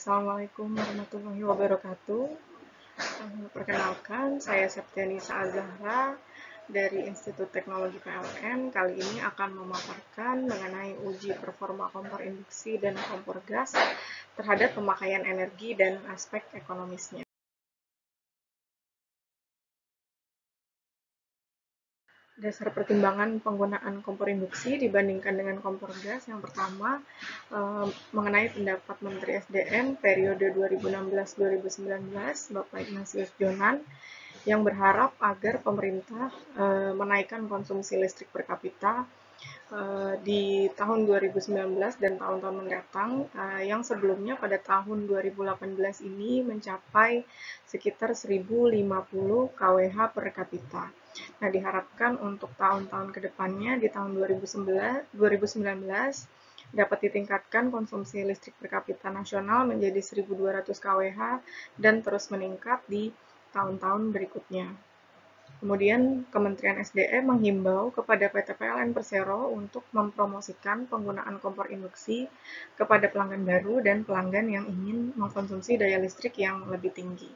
Assalamualaikum warahmatullahi wabarakatuh. Perkenalkan, saya Septiani Azahra dari Institut Teknologi PLN. Kali ini akan memaparkan mengenai uji performa kompor induksi dan kompor gas terhadap pemakaian energi dan aspek ekonomisnya. Dasar pertimbangan penggunaan kompor induksi dibandingkan dengan kompor gas yang pertama eh, mengenai pendapat Menteri SDM periode 2016-2019 Bapak Ignatius Jonan yang berharap agar pemerintah eh, menaikkan konsumsi listrik per kapita eh, di tahun 2019 dan tahun-tahun mendatang yang sebelumnya pada tahun 2018 ini mencapai sekitar 1050 kWh per kapita. Nah, diharapkan untuk tahun-tahun ke depannya di tahun 2019, 2019 dapat ditingkatkan konsumsi listrik per kapita nasional menjadi 1.200 kWh dan terus meningkat di tahun-tahun berikutnya. Kemudian Kementerian SDM menghimbau kepada PT PLN Persero untuk mempromosikan penggunaan kompor induksi kepada pelanggan baru dan pelanggan yang ingin mengkonsumsi daya listrik yang lebih tinggi.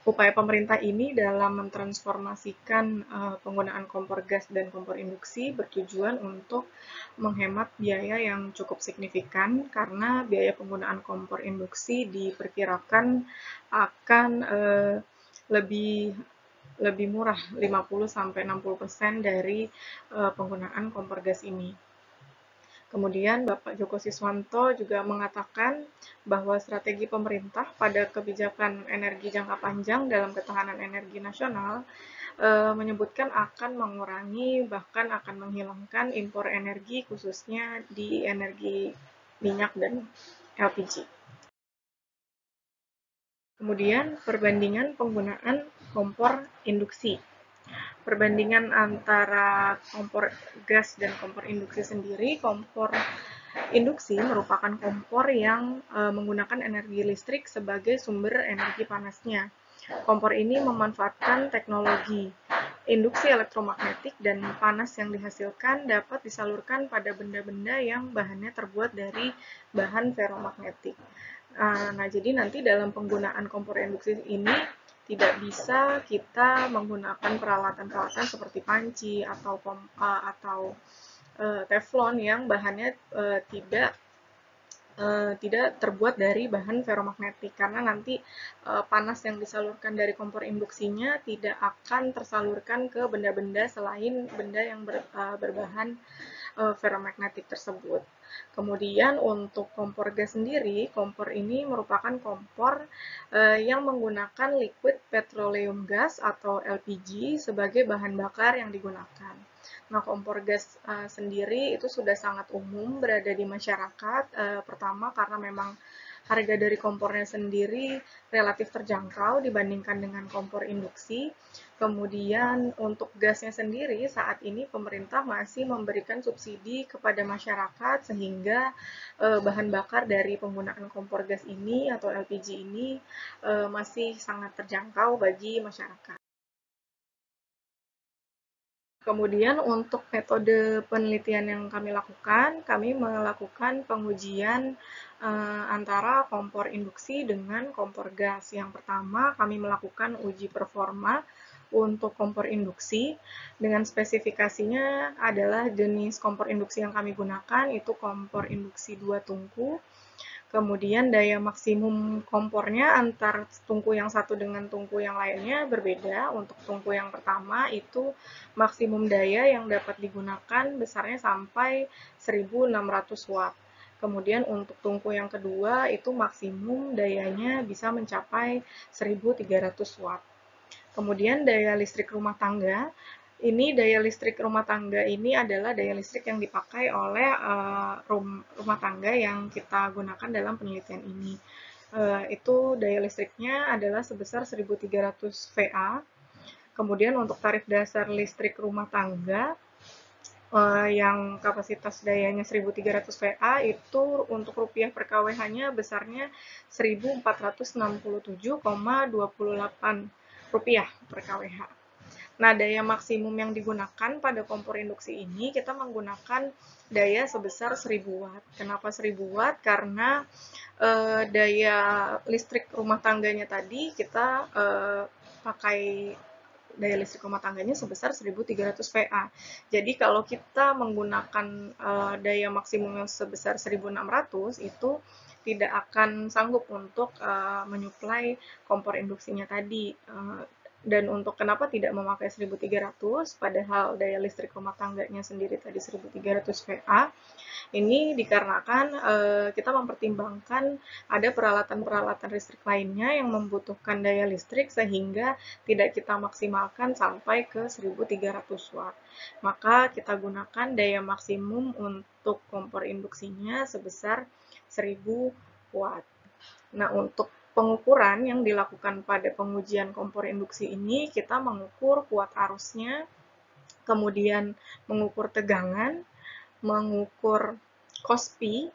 Upaya pemerintah ini dalam mentransformasikan uh, penggunaan kompor gas dan kompor induksi bertujuan untuk menghemat biaya yang cukup signifikan karena biaya penggunaan kompor induksi diperkirakan akan uh, lebih lebih murah 50 sampai 60% dari uh, penggunaan kompor gas ini. Kemudian Bapak Joko Siswanto juga mengatakan bahwa strategi pemerintah pada kebijakan energi jangka panjang dalam ketahanan energi nasional e, menyebutkan akan mengurangi bahkan akan menghilangkan impor energi khususnya di energi minyak dan LPG. Kemudian perbandingan penggunaan kompor induksi perbandingan antara kompor gas dan kompor induksi sendiri, kompor induksi merupakan kompor yang e, menggunakan energi listrik sebagai sumber energi panasnya. Kompor ini memanfaatkan teknologi induksi elektromagnetik dan panas yang dihasilkan dapat disalurkan pada benda-benda yang bahannya terbuat dari bahan ferromagnetik. Nah, jadi nanti dalam penggunaan kompor induksi ini tidak bisa kita menggunakan peralatan-peralatan seperti panci atau pompa atau uh, teflon yang bahannya uh, tidak uh, tidak terbuat dari bahan ferromagnetik karena nanti uh, panas yang disalurkan dari kompor induksinya tidak akan tersalurkan ke benda-benda selain benda yang ber, uh, berbahan uh, ferromagnetik tersebut. Kemudian untuk kompor gas sendiri, kompor ini merupakan kompor eh, yang menggunakan liquid petroleum gas atau LPG sebagai bahan bakar yang digunakan. Nah, kompor gas eh, sendiri itu sudah sangat umum berada di masyarakat. Eh, pertama karena memang harga dari kompornya sendiri relatif terjangkau dibandingkan dengan kompor induksi. Kemudian untuk gasnya sendiri saat ini pemerintah masih memberikan subsidi kepada masyarakat sehingga eh, bahan bakar dari penggunaan kompor gas ini atau LPG ini eh, masih sangat terjangkau bagi masyarakat. Kemudian untuk metode penelitian yang kami lakukan, kami melakukan pengujian uh, antara kompor induksi dengan kompor gas. Yang pertama, kami melakukan uji performa untuk kompor induksi dengan spesifikasinya adalah jenis kompor induksi yang kami gunakan itu kompor induksi dua tungku Kemudian daya maksimum kompornya antar tungku yang satu dengan tungku yang lainnya berbeda. Untuk tungku yang pertama itu maksimum daya yang dapat digunakan besarnya sampai 1600 watt. Kemudian untuk tungku yang kedua itu maksimum dayanya bisa mencapai 1300 watt. Kemudian daya listrik rumah tangga ini daya listrik rumah tangga ini adalah daya listrik yang dipakai oleh uh, rum, rumah tangga yang kita gunakan dalam penelitian ini. Uh, itu daya listriknya adalah sebesar 1300 VA. Kemudian untuk tarif dasar listrik rumah tangga uh, yang kapasitas dayanya 1300 VA itu untuk rupiah per kWh-nya besarnya 1467,28 rupiah per kWh. Nah, daya maksimum yang digunakan pada kompor induksi ini kita menggunakan daya sebesar 1000 watt. Kenapa 1000 watt? Karena eh, daya listrik rumah tangganya tadi kita eh, pakai daya listrik rumah tangganya sebesar 1300 VA. Jadi kalau kita menggunakan uh, daya maksimum yang sebesar 1600 itu tidak akan sanggup untuk uh, menyuplai kompor induksinya tadi. Uh, dan untuk kenapa tidak memakai 1300 padahal daya listrik rumah tangganya sendiri tadi 1300 VA ini dikarenakan e, kita mempertimbangkan ada peralatan-peralatan listrik lainnya yang membutuhkan daya listrik sehingga tidak kita maksimalkan sampai ke 1300 watt. Maka kita gunakan daya maksimum untuk kompor induksinya sebesar 1000 watt. Nah untuk pengukuran yang dilakukan pada pengujian kompor induksi ini, kita mengukur kuat arusnya, kemudian mengukur tegangan, mengukur kospi,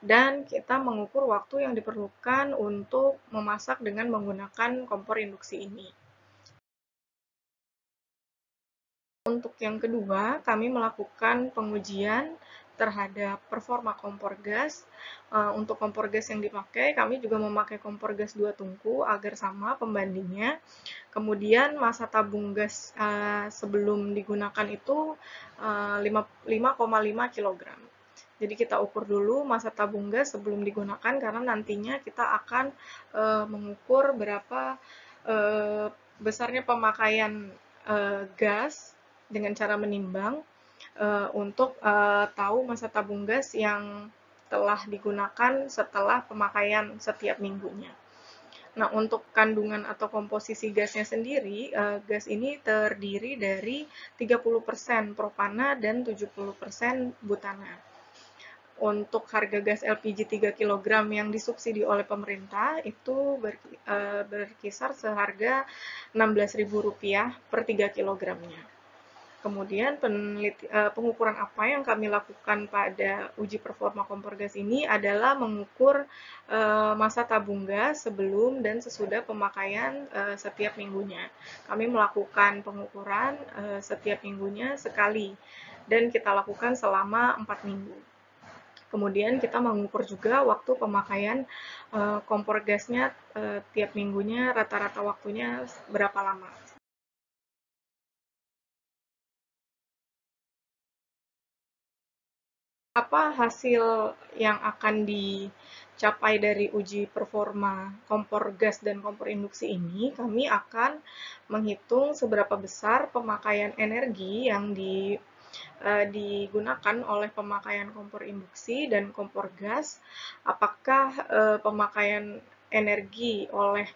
dan kita mengukur waktu yang diperlukan untuk memasak dengan menggunakan kompor induksi ini. Untuk yang kedua, kami melakukan pengujian terhadap performa kompor gas. Uh, untuk kompor gas yang dipakai, kami juga memakai kompor gas dua tungku agar sama pembandingnya. Kemudian masa tabung gas uh, sebelum digunakan itu uh, 5,5 kg. Jadi kita ukur dulu masa tabung gas sebelum digunakan karena nantinya kita akan mengukur berapa besarnya pemakaian gas dengan cara menimbang uh, untuk uh, tahu masa tabung gas yang telah digunakan setelah pemakaian setiap minggunya. Nah, untuk kandungan atau komposisi gasnya sendiri, uh, gas ini terdiri dari 30% propana dan 70% butana. Untuk harga gas LPG 3 kg yang disubsidi oleh pemerintah itu ber, uh, berkisar seharga Rp16.000 per 3 kilogramnya. Kemudian peneliti, uh, pengukuran apa yang kami lakukan pada uji performa kompor gas ini adalah mengukur uh, masa tabung gas sebelum dan sesudah pemakaian uh, setiap minggunya. Kami melakukan pengukuran uh, setiap minggunya sekali dan kita lakukan selama 4 minggu. Kemudian kita mengukur juga waktu pemakaian uh, kompor gasnya uh, tiap minggunya rata-rata waktunya berapa lama. Apa hasil yang akan dicapai dari uji performa kompor gas dan kompor induksi ini, kami akan menghitung seberapa besar pemakaian energi yang di, uh, digunakan oleh pemakaian kompor induksi dan kompor gas, apakah uh, pemakaian energi oleh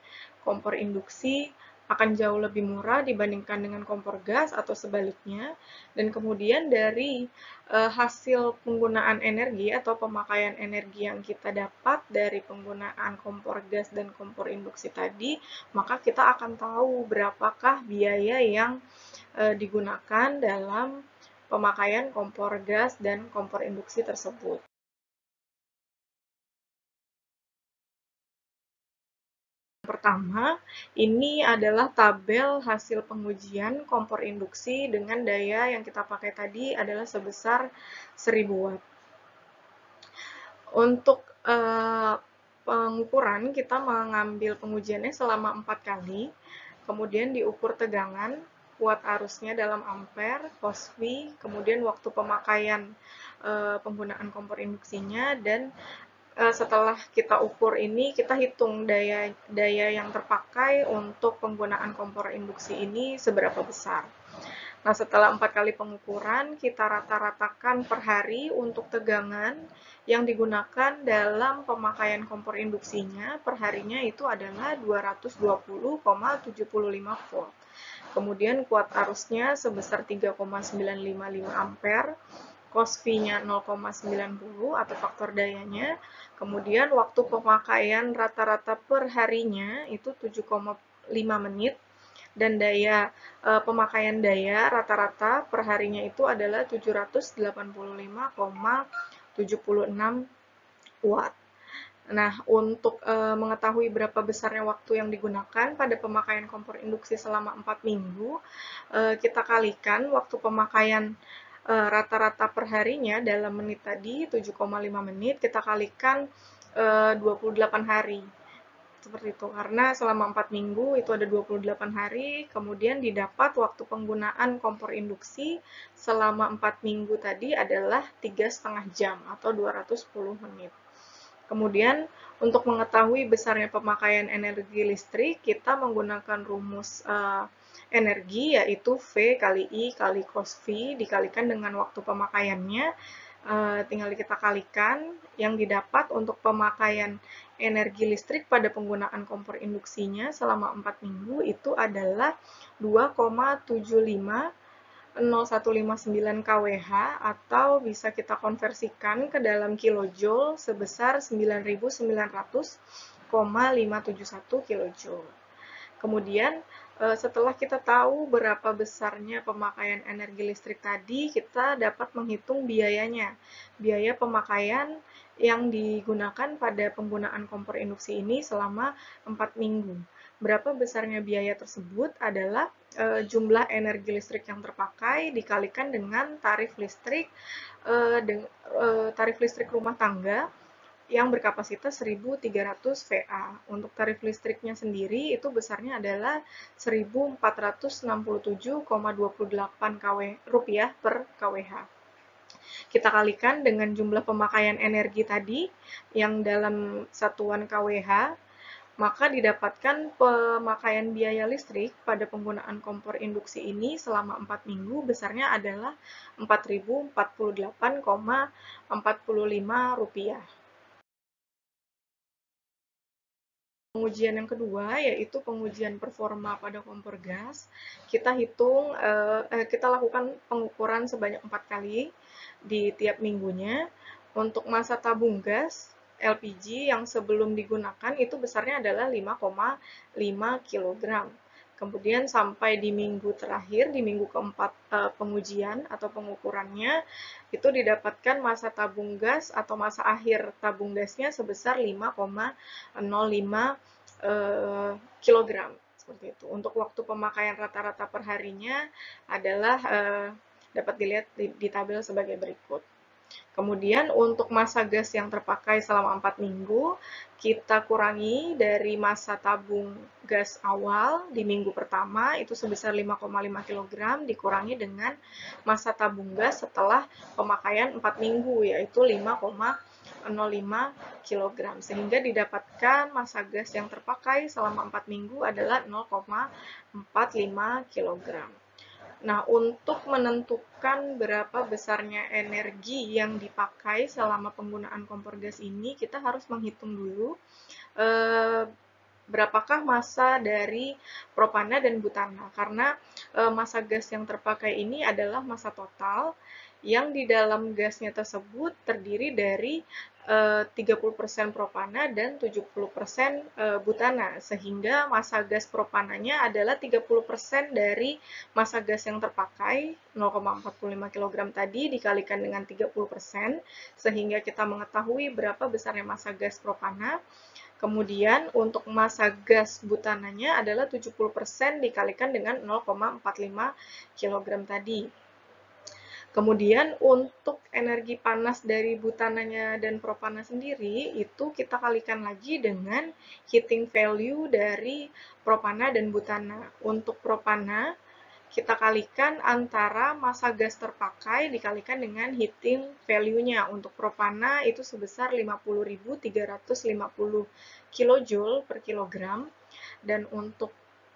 kompor induksi akan jauh lebih murah dibandingkan dengan kompor gas atau sebaliknya. Dan kemudian dari e, hasil penggunaan energi atau pemakaian energi yang kita dapat dari penggunaan kompor gas dan kompor induksi tadi, maka kita akan tahu berapakah biaya yang e, digunakan dalam pemakaian kompor gas dan kompor induksi tersebut. Pertama, ini adalah tabel hasil pengujian kompor induksi dengan daya yang kita pakai tadi adalah sebesar 1000 watt. Untuk uh, pengukuran, kita mengambil pengujiannya selama 4 kali, kemudian diukur tegangan, kuat arusnya dalam ampere, cosv, kemudian waktu pemakaian uh, penggunaan kompor induksinya, dan Eh, setelah kita ukur ini, kita hitung daya daya yang terpakai untuk penggunaan kompor induksi ini seberapa besar. Nah, setelah empat kali pengukuran, kita rata-ratakan per hari untuk tegangan yang digunakan dalam pemakaian kompor induksinya per harinya itu adalah 220,75 volt. Kemudian kuat arusnya sebesar 3,955 ampere cos V-nya 0,90 atau faktor dayanya. Kemudian waktu pemakaian rata-rata per harinya itu 7,5 menit dan daya e, pemakaian daya rata-rata per harinya itu adalah 785,76 watt. Nah, untuk e, mengetahui berapa besarnya waktu yang digunakan pada pemakaian kompor induksi selama 4 minggu, e, kita kalikan waktu pemakaian rata-rata perharinya dalam menit tadi 7,5 menit, kita kalikan e, 28 hari. Seperti itu. Karena selama 4 minggu itu ada 28 hari kemudian didapat waktu penggunaan kompor induksi selama 4 minggu tadi adalah tiga setengah jam atau 210 menit. Kemudian untuk mengetahui besarnya pemakaian energi listrik kita menggunakan rumus uh, energi yaitu V kali I kali cos V dikalikan dengan waktu pemakaiannya uh, tinggal kita kalikan yang didapat untuk pemakaian energi listrik pada penggunaan kompor induksinya selama 4 minggu itu adalah 2,75059 kWh atau bisa kita konversikan ke dalam kilojoule sebesar 9900,571 kilojoule. Kemudian Eh, setelah kita tahu berapa besarnya pemakaian energi listrik tadi, kita dapat menghitung biayanya. Biaya pemakaian yang digunakan pada penggunaan kompor induksi ini selama 4 minggu. Berapa besarnya biaya tersebut adalah e, jumlah energi listrik yang terpakai dikalikan dengan tarif listrik e, de, e, tarif listrik rumah tangga yang berkapasitas 1300 VA. Untuk tarif listriknya sendiri itu besarnya adalah 1467,28 kW rupiah per kWh. Kita kalikan dengan jumlah pemakaian energi tadi yang dalam satuan kWh, maka didapatkan pemakaian biaya listrik pada penggunaan kompor induksi ini selama 4 minggu besarnya adalah 4048,45 Pengujian yang kedua yaitu pengujian performa pada kompor gas. Kita hitung, eh, eh, kita lakukan pengukuran sebanyak empat kali di tiap minggunya. Untuk masa tabung gas LPG yang sebelum digunakan itu besarnya adalah 5,5 kg. Kemudian sampai di minggu terakhir, di minggu keempat eh, pengujian atau pengukurannya, itu didapatkan masa tabung gas atau masa akhir tabung gasnya sebesar 5,05 eh, kilogram seperti itu. Untuk waktu pemakaian rata-rata perharinya adalah eh, dapat dilihat di, di tabel sebagai berikut. Kemudian untuk masa gas yang terpakai selama 4 minggu, kita kurangi dari masa tabung gas awal di minggu pertama itu sebesar 5,5 kg dikurangi dengan masa tabung gas setelah pemakaian 4 minggu yaitu 5,05 kg sehingga didapatkan masa gas yang terpakai selama 4 minggu adalah 0,45 kg. Nah, untuk menentukan berapa besarnya energi yang dipakai selama penggunaan kompor gas ini, kita harus menghitung dulu eh, berapakah masa dari propana dan butana. Karena eh, masa gas yang terpakai ini adalah masa total yang di dalam gasnya tersebut terdiri dari 30% eh, propana dan 70% eh, butana. Sehingga masa gas propananya adalah 30% dari masa gas yang terpakai 0,45 kg tadi dikalikan dengan 30% sehingga kita mengetahui berapa besarnya masa gas propana. Kemudian untuk masa gas butananya adalah 70% dikalikan dengan 0,45 kg tadi Kemudian untuk energi panas dari butananya dan propana sendiri itu kita kalikan lagi dengan heating value dari propana dan butana. Untuk propana kita kalikan antara masa gas terpakai dikalikan dengan heating value-nya. Untuk propana itu sebesar 50.350 kJ per kilogram dan untuk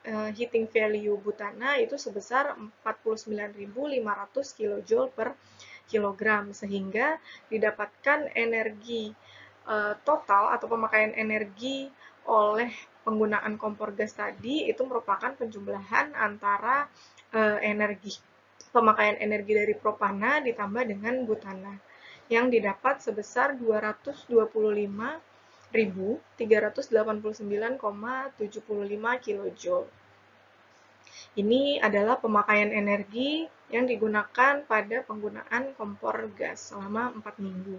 uh, heating value butana itu sebesar 49.500 kJ per kilogram sehingga didapatkan energi uh, total atau pemakaian energi oleh penggunaan kompor gas tadi itu merupakan penjumlahan antara uh, energi pemakaian energi dari propana ditambah dengan butana yang didapat sebesar 225 1389,75 kJ. Ini adalah pemakaian energi yang digunakan pada penggunaan kompor gas selama 4 minggu.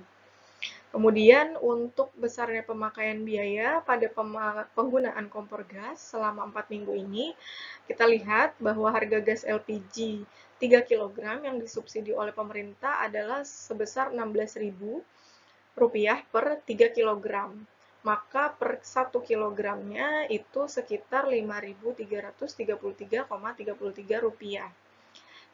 Kemudian untuk besarnya pemakaian biaya pada penggunaan kompor gas selama 4 minggu ini, kita lihat bahwa harga gas LPG 3 kg yang disubsidi oleh pemerintah adalah sebesar Rp16.000 per 3 kg. Maka per 1 kilogramnya itu sekitar Rp5.333,33 rupiah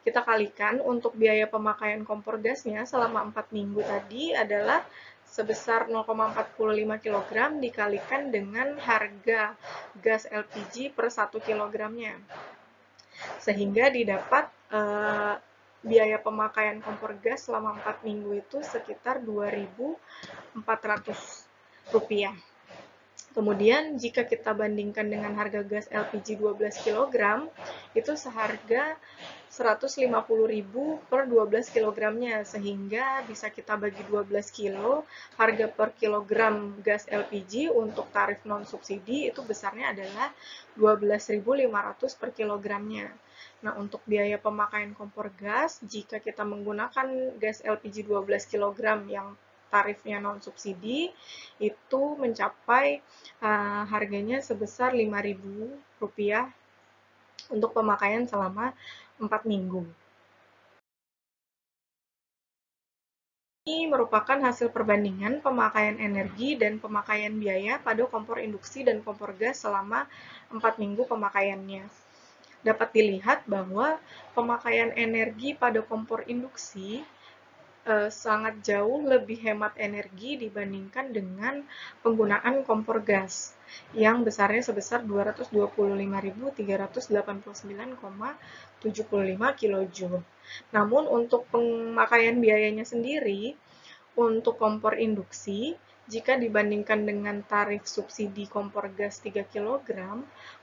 kita kalikan untuk biaya pemakaian kompor gasnya selama 4 minggu tadi adalah sebesar 0,45 kg dikalikan dengan harga gas LPG per 1 kilogramnya. Sehingga didapat eh, biaya pemakaian kompor gas selama 4 minggu itu sekitar 2.400 rupiah. Kemudian jika kita bandingkan dengan harga gas LPG 12 kg, itu seharga 150.000 per 12 kg-nya, sehingga bisa kita bagi 12 kilo, harga per kilogram gas LPG untuk tarif non-subsidi itu besarnya adalah 12.500 per kilogramnya. Nah, untuk biaya pemakaian kompor gas, jika kita menggunakan gas LPG 12 kg yang tarifnya non subsidi itu mencapai uh, harganya sebesar Rp5.000 untuk pemakaian selama 4 minggu. Ini merupakan hasil perbandingan pemakaian energi dan pemakaian biaya pada kompor induksi dan kompor gas selama 4 minggu pemakaiannya. Dapat dilihat bahwa pemakaian energi pada kompor induksi uh, sangat jauh lebih hemat energi dibandingkan dengan penggunaan kompor gas yang besarnya sebesar 225.389,75 kJ. Namun untuk pemakaian biayanya sendiri, untuk kompor induksi, jika dibandingkan dengan tarif subsidi kompor gas 3 kg,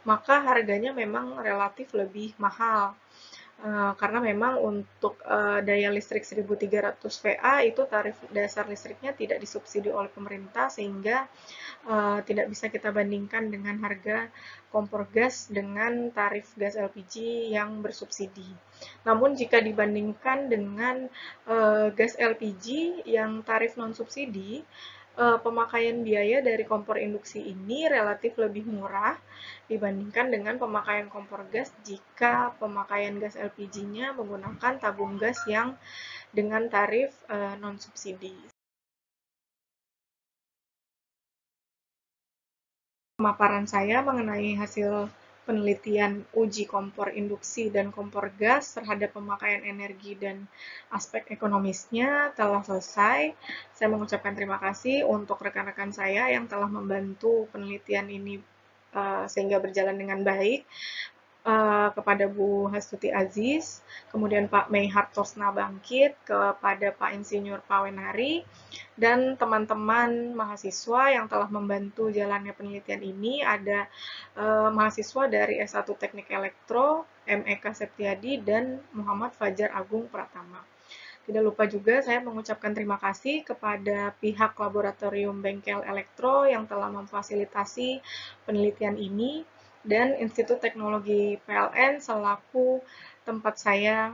maka harganya memang relatif lebih mahal Uh, karena memang untuk uh, daya listrik 1300 VA itu tarif dasar listriknya tidak disubsidi oleh pemerintah sehingga uh, tidak bisa kita bandingkan dengan harga kompor gas dengan tarif gas LPG yang bersubsidi. Namun jika dibandingkan dengan gas LPG yang tarif non subsidi, uh, pemakaian biaya dari kompor induksi ini relatif lebih murah dibandingkan dengan pemakaian kompor gas jika pemakaian gas LPG-nya menggunakan tabung gas yang dengan tarif uh, non-subsidi. Pemaparan saya mengenai hasil penelitian uji kompor induksi dan kompor gas terhadap pemakaian energi dan aspek ekonomisnya telah selesai. Saya mengucapkan terima kasih untuk rekan-rekan saya yang telah membantu penelitian ini uh, sehingga berjalan dengan baik uh, kepada Bu Hastuti Aziz, kemudian Pak Mei Hartosna Bangkit, kepada Pak Insinyur Pawenari, dan teman-teman mahasiswa yang telah membantu jalannya penelitian ini. Ada uh, mahasiswa dari S1 Teknik Elektro, MEK Septiadi, dan Muhammad Fajar Agung Pratama. Tidak lupa juga saya mengucapkan terima kasih kepada pihak Laboratorium Bengkel Elektro yang telah memfasilitasi penelitian ini dan Institut Teknologi PLN selaku tempat saya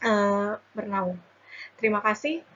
uh, bernaung. Terima kasih.